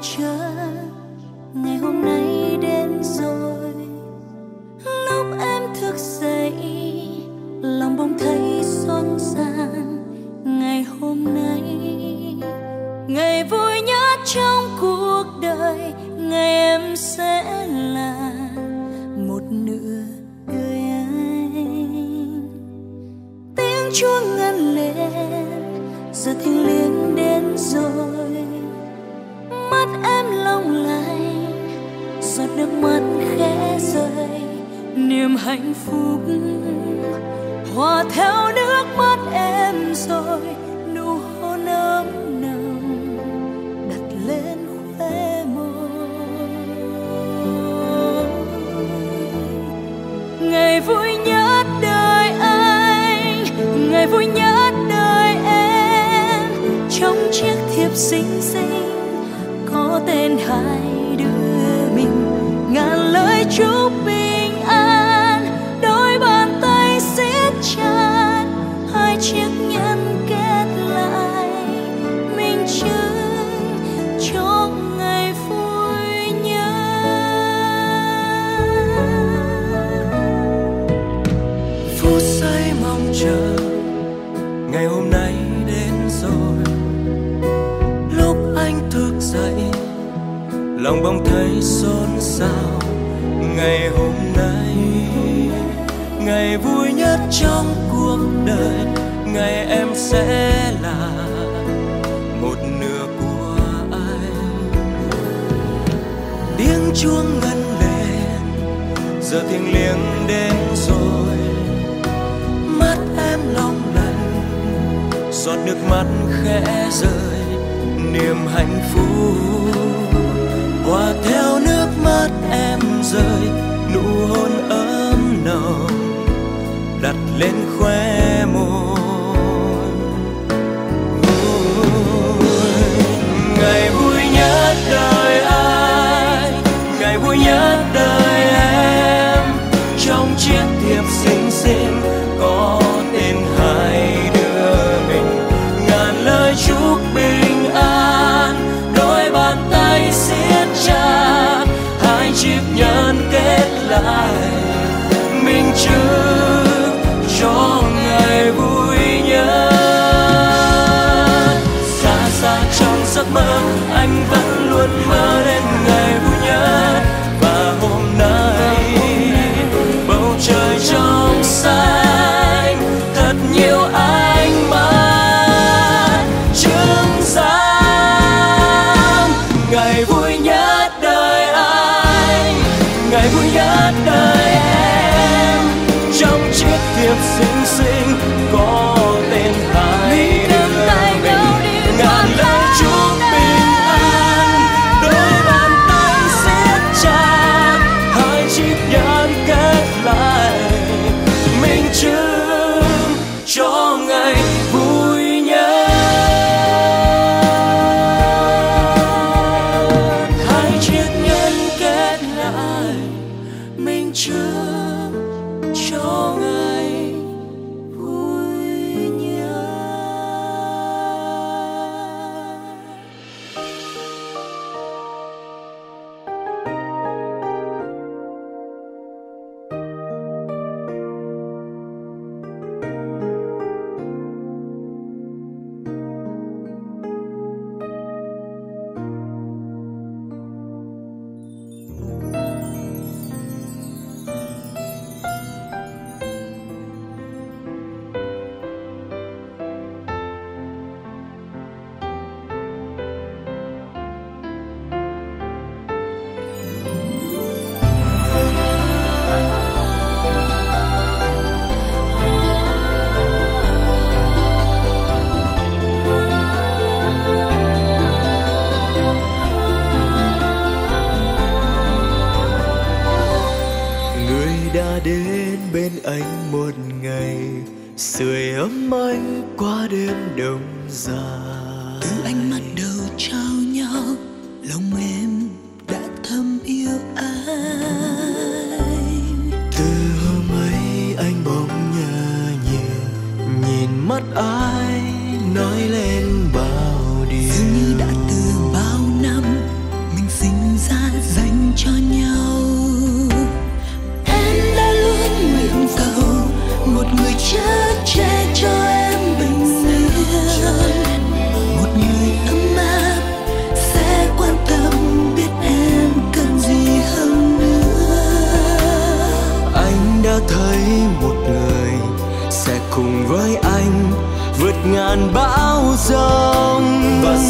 这 ngày vui nhất đời anh, ngày vui nhất đời em. Trong chiếc thiệp xinh xinh, có tên hai đứa mình. Ngàn lời chúc mình lòng bỗng thấy xôn xao. Ngày hôm nay, ngày vui nhất trong cuộc đời, ngày em sẽ là một nửa của anh. Tiếng chuông ngân lên, giờ thiêng liêng đến rồi. Mắt em long lanh, giọt nước mắt khẽ rơi, niềm hạnh phúc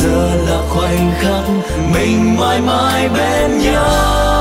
giờ là khoảnh khắc mình mãi mãi bên nhau.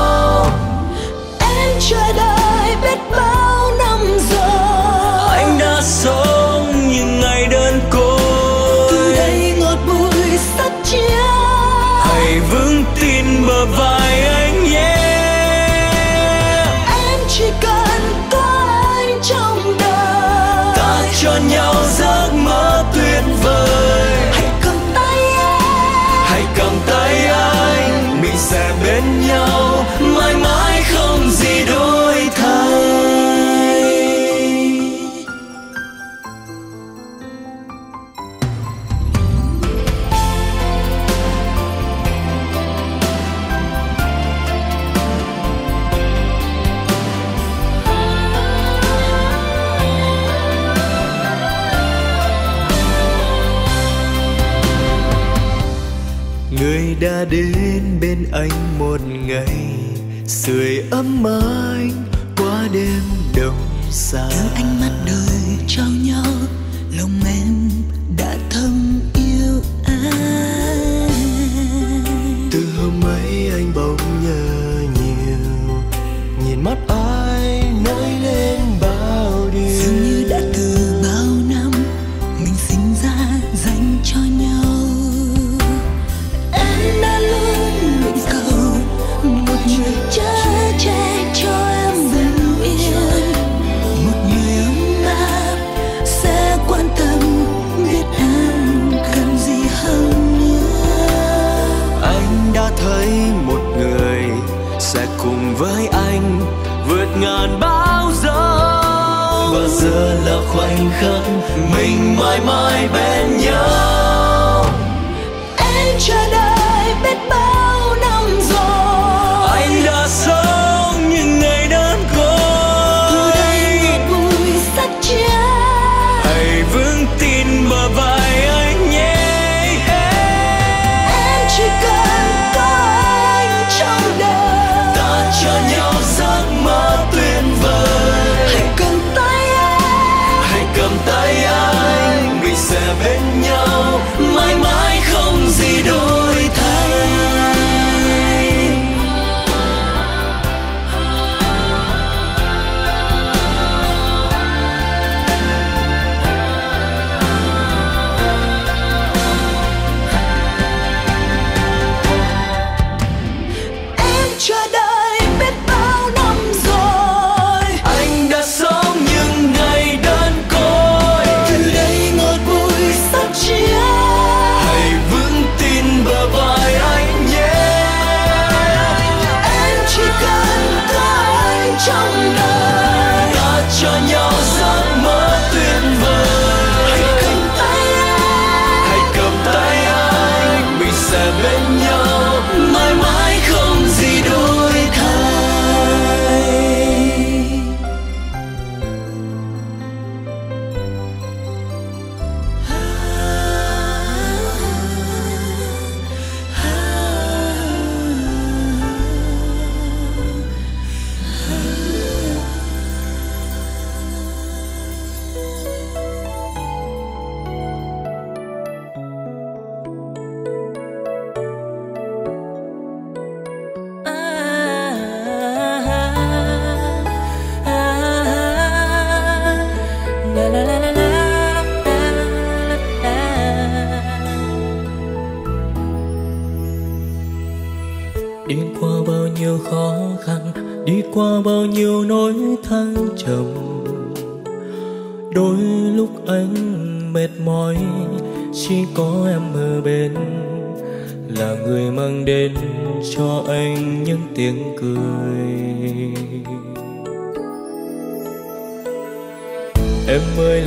đến bên anh một ngày sưởi ấm anh qua đêm đông xa thương anh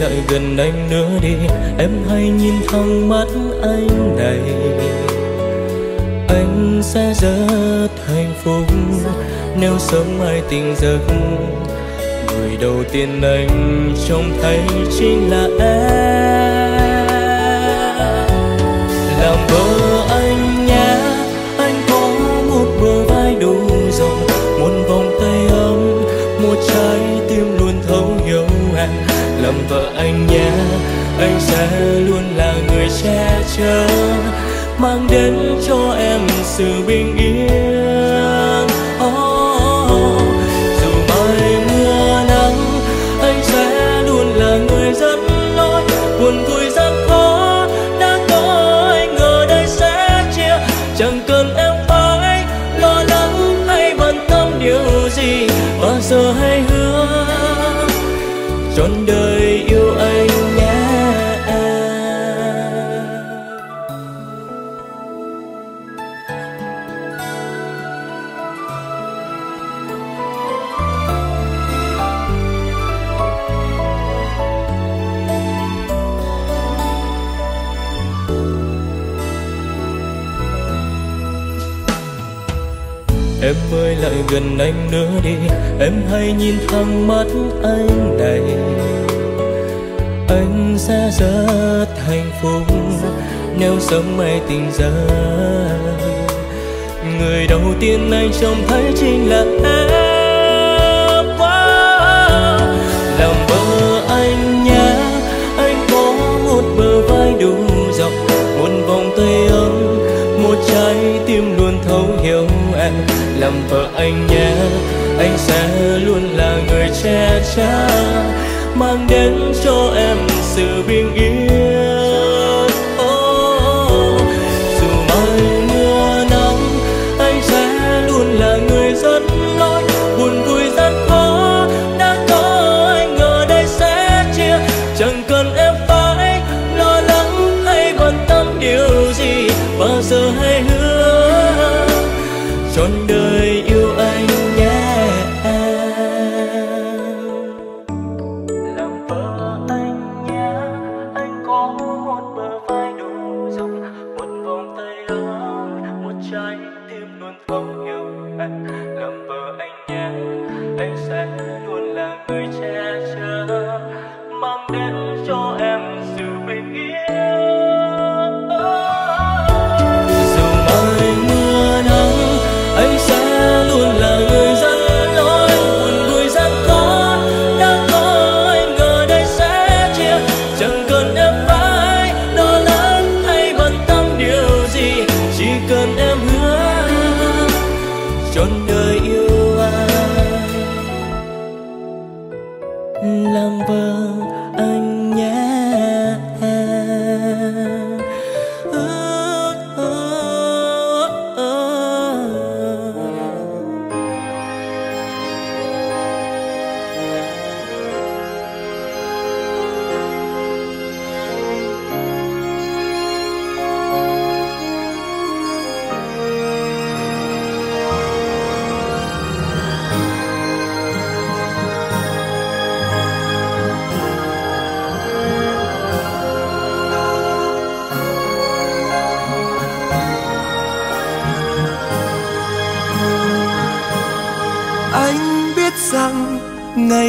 lại gần anh nữa đi. Em hãy nhìn thẳng mắt anh này. Anh sẽ rất hạnh phúc nếu sớm mai tình giấc. Người đầu tiên anh trông thấy chính là em. Làm vợ làm vợ anh nhé, anh sẽ luôn là người che chở, mang đến cho em sự bình yên. Em ơi, lại gần anh nữa đi. Em hãy nhìn thẳng mắt anh này. Anh sẽ rất hạnh phúc nếu sớm mai tình giờ người đầu tiên anh trông thấy chính là em. Làm vợ anh nhé. Anh có một bờ vai đủ rộng, một vòng tay ấm, một trái tim luôn thấu hiểu em. Làm vợ anh nhé, anh sẽ luôn là người che chở, mang đến cho em sự bình yên.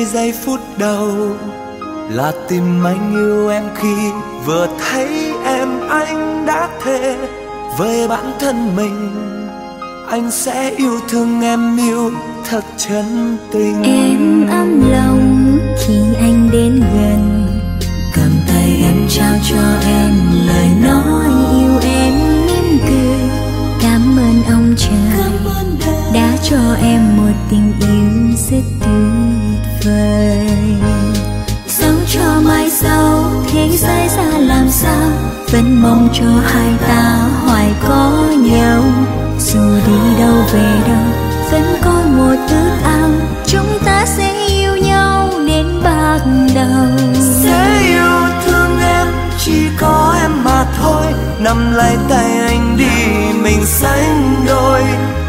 Ngày giây phút đầu là tìm anh yêu em khi vừa thấy em anh đã thề với bản thân mình. Anh sẽ yêu thương em yêu thật chân tình. Em ấm lòng khi anh đến gần. Cầm tay em trao cho em lời nói yêu em mỉm cười. Cảm ơn ông trời đã cho em một tình yêu rất tuyệt vời sống cho mai sau, thế giới ra làm sao? Vẫn mong cho hai ta hoài có nhau. Dù đi đâu về đâu, vẫn có một ước ao. Chúng ta sẽ yêu nhau đến bạc đầu. Sẽ yêu thương em, chỉ có em mà thôi. Nắm lấy tay anh đi, mình sánh đôi.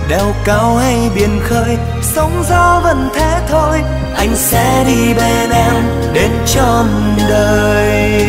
Đèo cao hay biển khơi sóng gió vẫn thế thôi. Anh sẽ đi bên em đến trọn đời.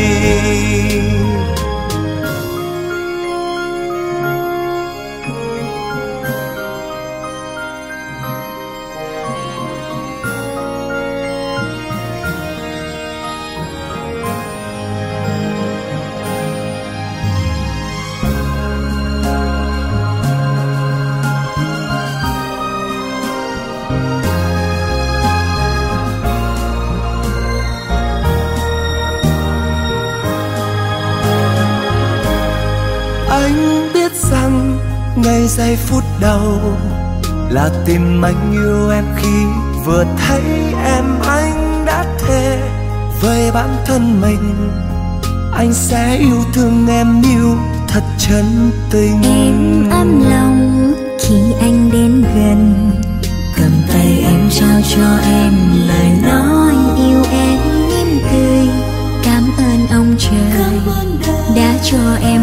Giây phút đầu là tìm anh yêu em khi vừa thấy em anh đã thề với bản thân mình. Anh sẽ yêu thương em yêu thật chân tình. Em ấm lòng khi anh đến gần. Cầm tay em trao cho em lời nói yêu em mỉm cười. Cảm ơn ông trời đã cho em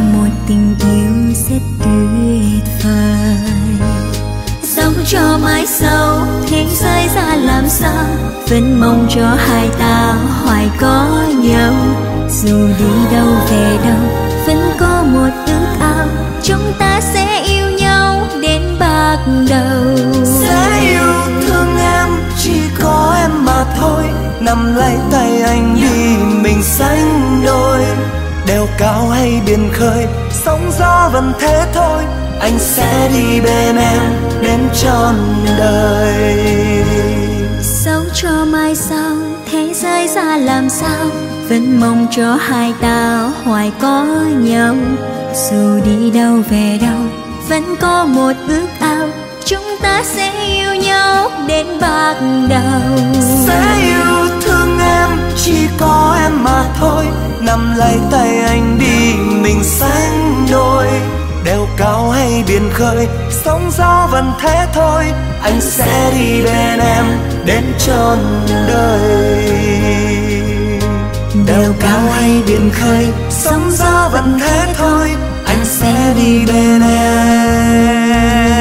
xa vẫn mong cho hai ta hoài có nhau dù đi đâu về đâu, vẫn có một ước ao. Chúng ta sẽ yêu nhau đến bạc đầu. Sẽ yêu thương em, chỉ có em mà thôi. Nắm lấy tay anh đi, mình sánh đôi. Đèo cao hay biển khơi, sóng gió vẫn thế thôi. Anh sẽ đi bên em đến trọn đời cho mai sau, thế giới ra làm sao? Vẫn mong cho hai ta hoài có nhau. Dù đi đâu về đâu, vẫn có một ước ao. Chúng ta sẽ yêu nhau đến bạc đầu. Sẽ yêu thương em, chỉ có em mà thôi. Nắm lấy tay anh đi, mình sánh đôi đèo cao hay biển khơi, sóng gió vẫn thế thôi. Anh sẽ đi bên em, đến trọn đời. Đèo cao hay biển khơi, sóng gió vẫn thế thôi. Anh sẽ đi bên em.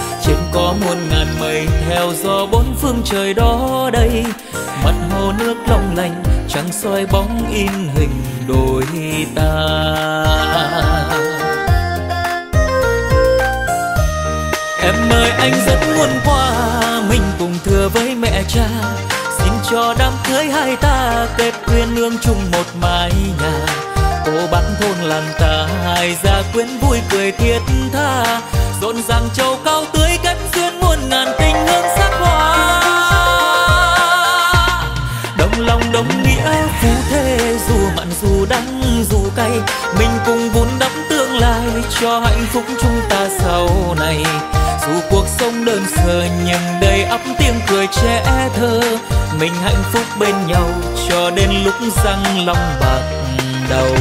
trên có muôn ngàn mây theo gió bốn phương trời đó đây. Mặt hồ nước long lanh, trắng soi bóng in hình đôi ta. Em ơi, anh rất muốn qua, mình cùng thừa với mẹ cha. Xin cho đám cưới hai ta kết quyên nương chung một mái nhà. Cô bác thôn làng ta, hai gia quyến vui cười thiết tha rộn ràng châu cao tươi kết duyên muôn ngàn tình hương sắc hoa. Đồng lòng đồng nghĩa phú thế dù mặn dù đắng dù cay, mình cùng vun đắp tương lai cho hạnh phúc chúng ta sau này. Dù cuộc sống đơn sơ nhưng đầy ắp tiếng cười trẻ thơ, mình hạnh phúc bên nhau cho đến lúc răng long bạc đầu.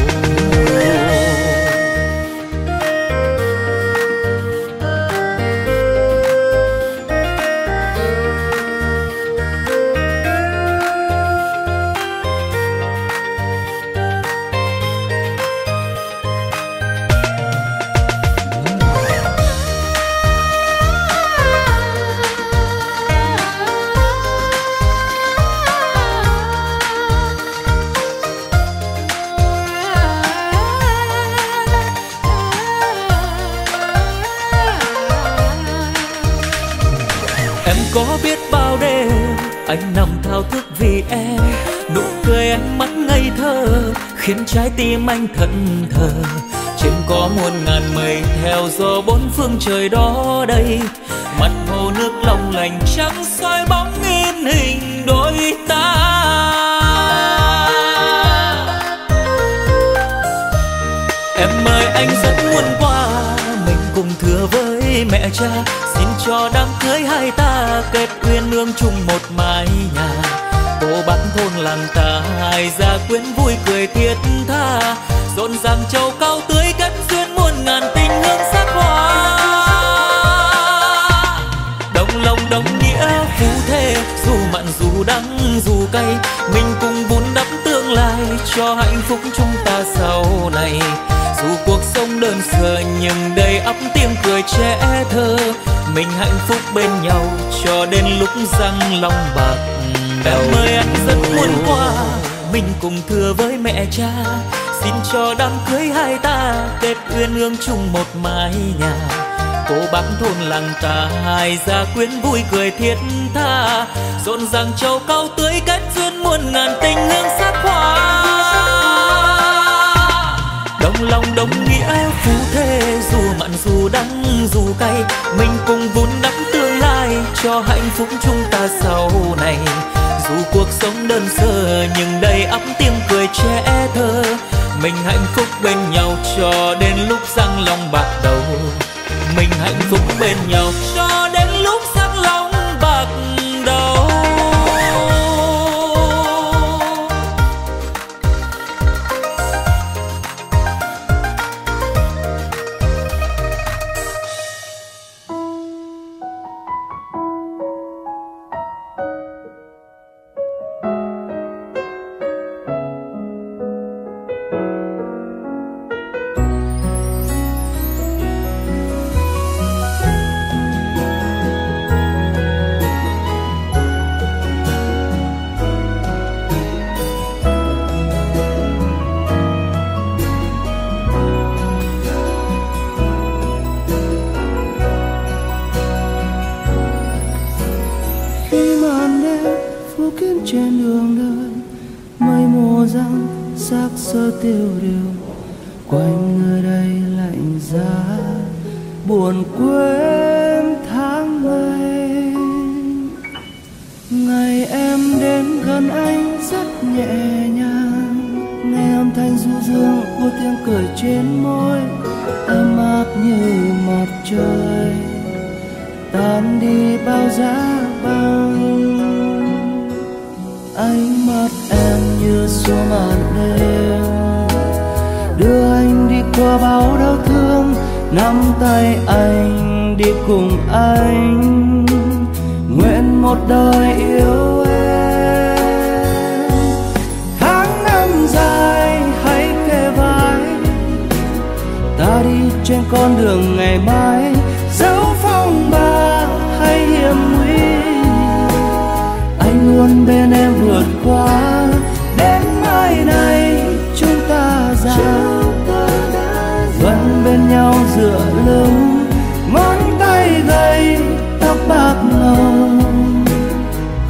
Tim anh thẫn thờ. Trên có muôn ngàn mây theo gió bốn phương trời đó đây. Mặt hồ nước long lành trắng soi bóng in hình đôi ta. Em ơi, anh rất muốn qua, mình cùng thừa với mẹ cha. Xin cho đám cưới hai ta kết uyên ương chung một mái nhà. Cô bắc thôn làng ta, hai gia quyến vui cười thiết tha rộn ràng châu cao tươi kết duyên muôn ngàn tình hương sắc hoa. Đồng lòng đồng nghĩa phú thế dù mặn dù đắng dù cay mình cùng vun đắp tương lai cho hạnh phúc chúng ta sau này. Dù cuộc sống đơn sơ nhưng đầy ắp tiếng cười trẻ thơ mình hạnh phúc bên nhau cho đến lúc răng long bạc đầu mời anh rất muốn qua mình cùng thưa với mẹ cha xin cho đám cưới hai ta kết uyên ương chung một mái nhà. Cô bác thôn làng ta hai gia quyến vui cười thiết tha, rộn ràng châu cao tưới kết duyên muôn ngàn tình hương sắc hoa. Đồng lòng đồng nghĩa phú thế dù mặn dù đắng dù cay, mình cùng vun đắp tương lai cho hạnh phúc chúng ta sau này. Dù cuộc sống đơn sơ nhưng đầy ắp tiếng cười trẻ thơ mình hạnh phúc bên nhau cho đến lúc răng long bạc đầu. Mình hạnh phúc bên nhau cho đến ấm áp như mặt trời, tan đi bao giá băng ánh mắt em như xua màn đêm, đưa anh đi qua bao đau thương, nắm tay anh đi cùng anh. Nguyện một đời yêu trên con đường ngày mai. Dẫu phong ba hay hiểm nguy, anh luôn bên em vượt qua. Đến mai này chúng ta già vẫn bên nhau dựa lưng. Ngón tay gầy, tóc bạc ngầu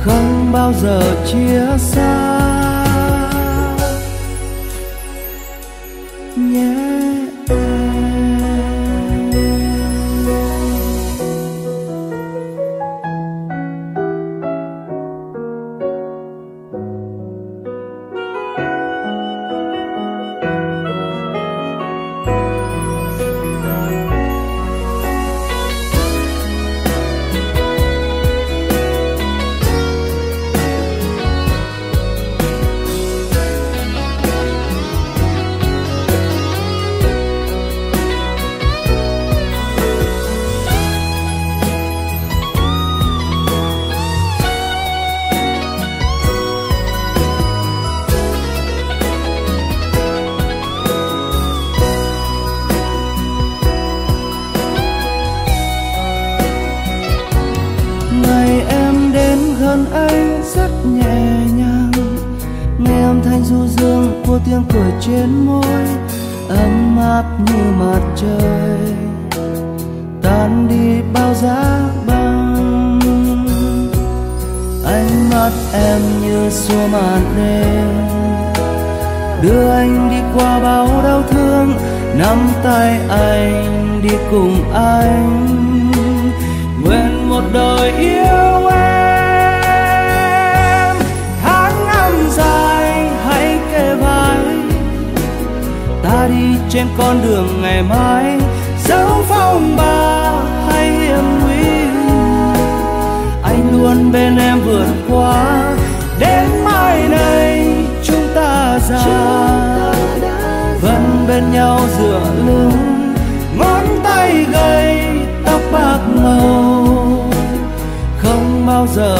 không bao giờ chia xa. Yêu em. Tháng năm dài, hãy kề vai. Ta đi trên con đường ngày mai. Dẫu phong ba hay hiểm nguy. Anh luôn bên em vượt qua. Đến mai này, chúng ta già. Vẫn bên nhau dựa lưng. Ngón tay gầy, tóc bạc màu. Giờ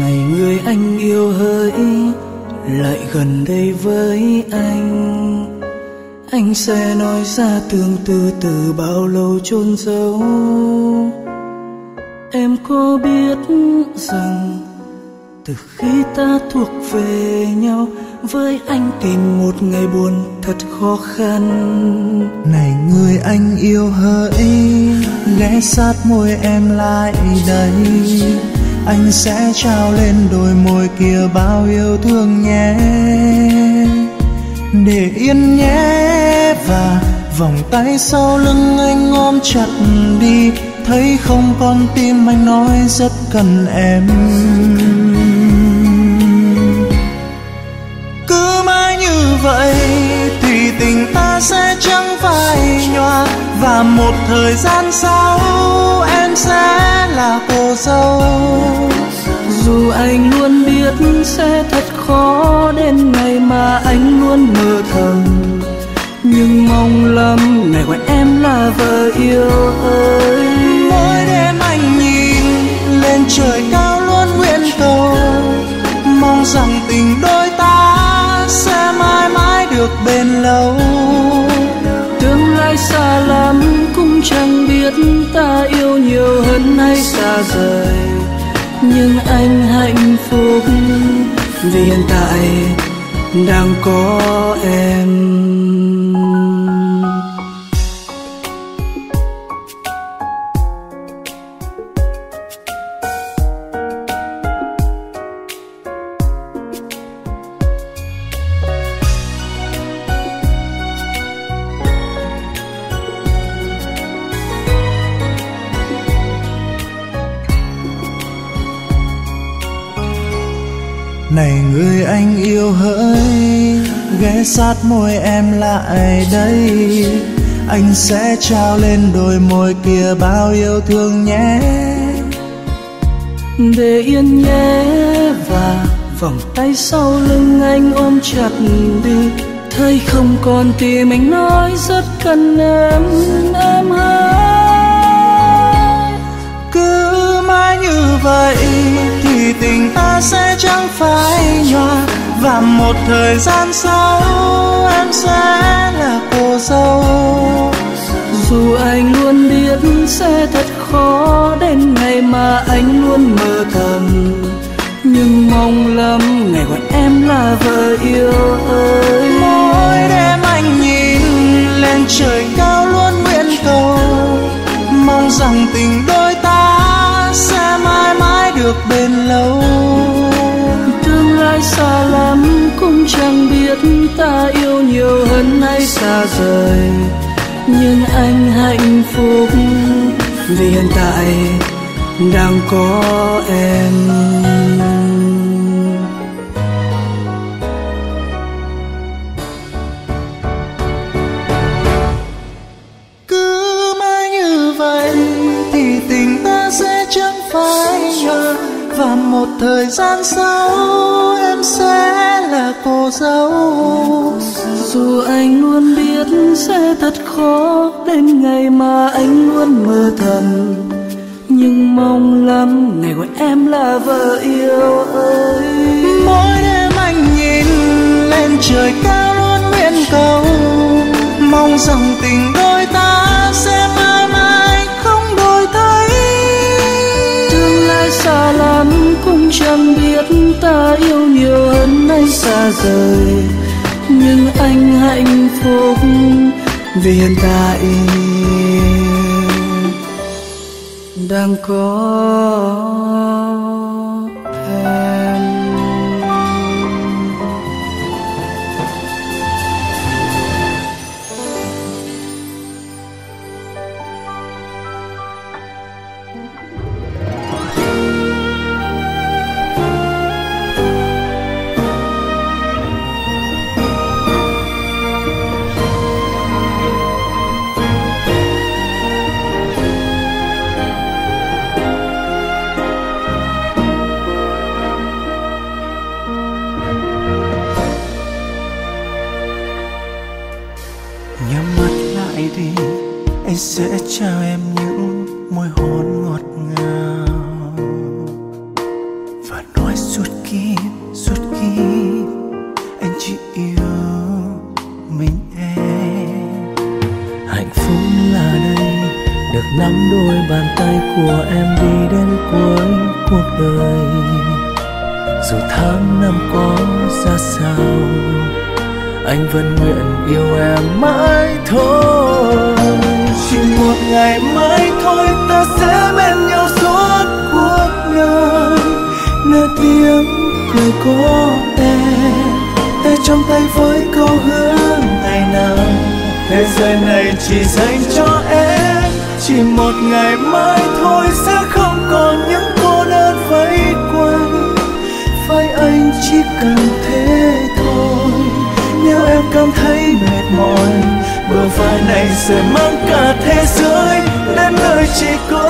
này người anh yêu hỡi, lại gần đây với anh. Anh sẽ nói ra tương tư từ bao lâu chôn giấu. Em có biết rằng, từ khi ta thuộc về nhau, với anh tìm một ngày buồn thật khó khăn. Này người anh yêu hỡi ghé sát môi em lại đây anh sẽ trao lên đôi môi kia bao yêu thương nhé. Để yên nhé và vòng tay sau lưng anh ôm chặt đi. Thấy không con tim anh nói rất cần em. Cứ mãi như vậy thì tình ta sẽ chẳng phai nhòa và một thời gian sau em sẽ là cô dâu. Dù anh luôn biết sẽ thật khó đến ngày mà anh luôn mơ thầm. Đang có anh sẽ trao lên đôi môi kia bao yêu thương nhé. Để yên nhé và vòng tay sau lưng anh ôm chặt đi. Thấy không còn tim anh nói rất cần em em hỡi cứ mãi như vậy thì tình ta sẽ chẳng phai nhòa và một thời gian sau, em sẽ là cô dâu. Dù anh luôn biết sẽ thật khó đến ngày mà anh luôn mơ thầm. Nhưng mong lắm ngày gọi em là vợ yêu ơi. Mỗi đêm anh nhìn lên trời cao luôn nguyện cầu. Mong rằng tình đôi ta sẽ mãi mãi được được bền lâu ai xa lắm cũng chẳng biết ta yêu nhiều hơn hay xa rời. Nhưng anh hạnh phúc vì hiện tại đang có em. Một thời gian sau, em sẽ là cô dâu. Dù anh luôn biết sẽ thật khó đến ngày mà anh luôn mơ thầm nhưng mong lắm ngày gọi em là vợ yêu ơi. Mỗi đêm anh nhìn lên trời cao luôn nguyện cầu. Mong rằng tình đôi ta sẽ mãi mãi cũng chẳng biết ta yêu nhiều hơn anh xa rời. Nhưng anh hạnh phúc vì hiện tại đang có. Sẽ mang cả thế giới đến nơi chỉ có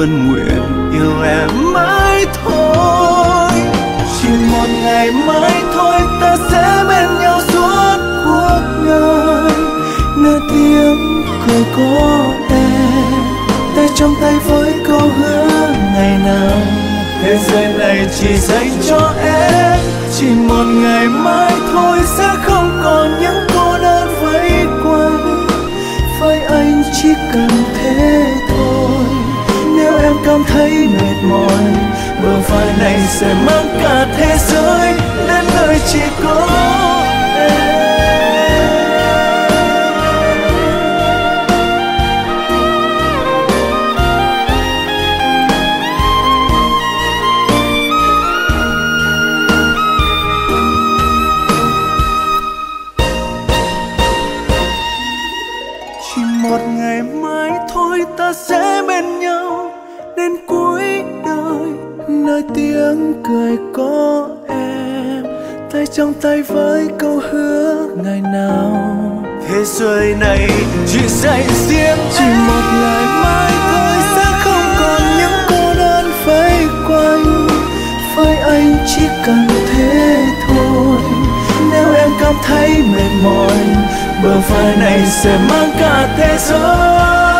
vẫn nguyện, yêu em mãi thôi. Chỉ một ngày mai thôi, ta sẽ bên nhau suốt cuộc đời. Nơi tiếng cười của em tay trong tay với câu hứa ngày nào. Thế giới này chỉ dành cho em. Chỉ một ngày mai thôi, sẽ không còn những cô đơn vây quanh. Phải anh chỉ cần thế thôi cảm thấy mệt mỏi. Bờ vai này sẽ mang cả thế giới đến nơi chỉ có tay với câu hứa ngày nào. Thế giới này chỉ dành riêng chỉ một ngày mai thôi sẽ không còn những cô đơn vây quanh. Với anh chỉ cần thế thôi. Nếu em cảm thấy mệt mỏi bờ vai này sẽ mang cả thế giới